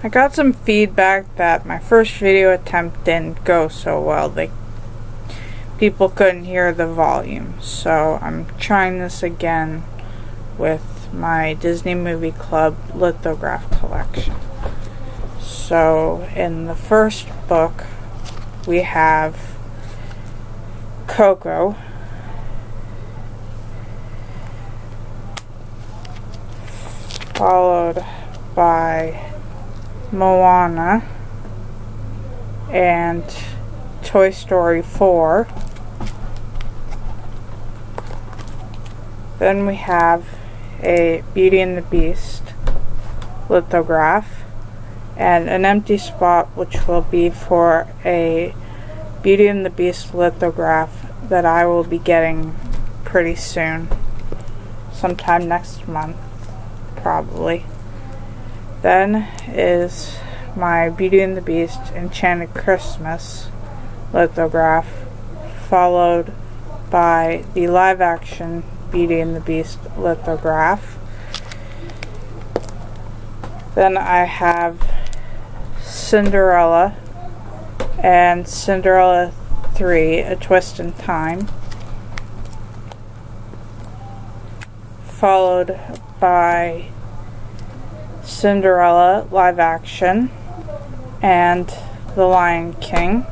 I got some feedback that my first video attempt didn't go so well. They people couldn't hear the volume. So I'm trying this again with my Disney Movie Club lithograph collection. So in the first book we have Coco. Followed by Moana and Toy Story 4. Then we have a Beauty and the Beast lithograph and an empty spot which will be for a Beauty and the Beast lithograph that I will be getting pretty soon. Sometime next month, probably. Then is my Beauty and the Beast Enchanted Christmas lithograph, followed by the live action Beauty and the Beast lithograph. Then I have Cinderella and Cinderella 3 A Twist in Time, followed by Cinderella live action, and The Lion King.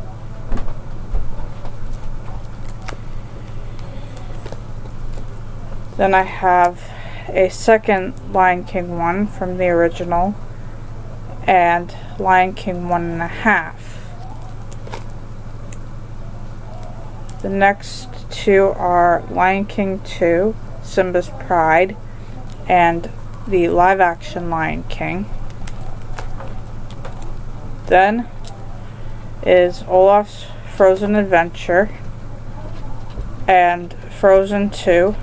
Then I have a second Lion King one from the original and Lion King one and a half. The next two are Lion King 2, Simba's Pride, and the live action Lion King. Then is Olaf's Frozen Adventure and Frozen 2.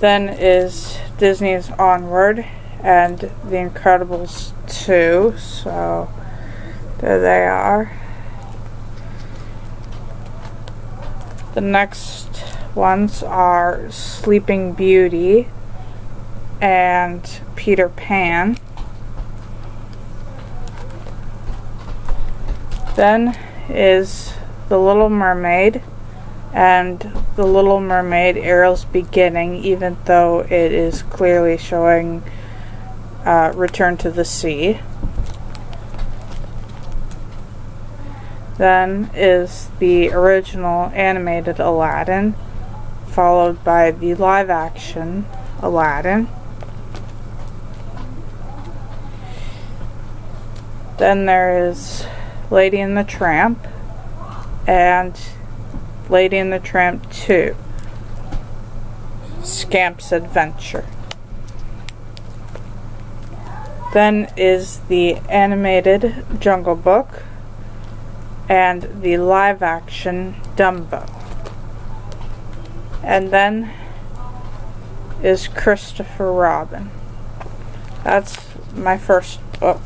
Then is Disney's Onward and The Incredibles 2. So there they are. The next ones are Sleeping Beauty and Peter Pan. Then is The Little Mermaid and The Little Mermaid Ariel's Beginning, even though it is clearly showing uh, Return to the Sea. Then is the original animated Aladdin followed by the live action Aladdin. Then there is Lady and the Tramp and Lady and the Tramp 2 Scamp's Adventure. Then is the animated Jungle Book and the live action Dumbo. And then is Christopher Robin. That's my first book.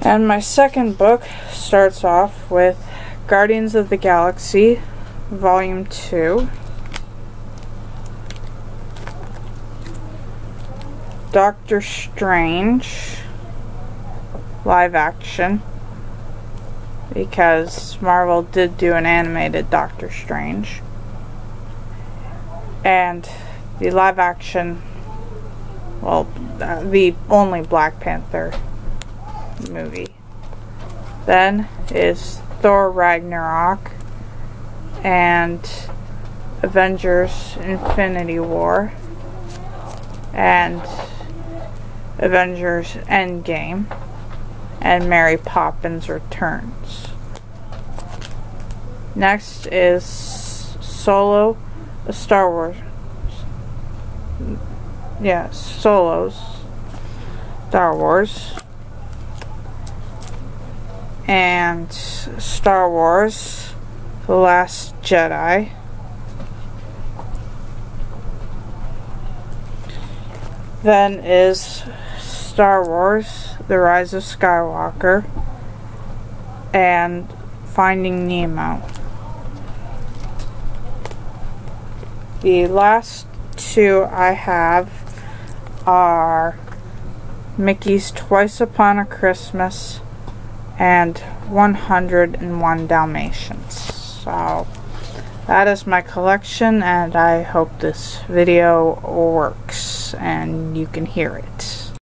And my second book starts off with Guardians of the Galaxy, Volume 2. Doctor Strange, live action because Marvel did do an animated Doctor Strange and the live action, well, uh, the only Black Panther movie. Then is Thor Ragnarok and Avengers Infinity War and Avengers Endgame and Mary Poppins Returns. Next is Solo Star Wars. Yeah, Solos. Star Wars. And Star Wars The Last Jedi. Then is Star Wars The Rise of Skywalker and Finding Nemo. The last two I have are Mickey's Twice Upon a Christmas and 101 Dalmatians. So that is my collection and I hope this video works and you can hear it.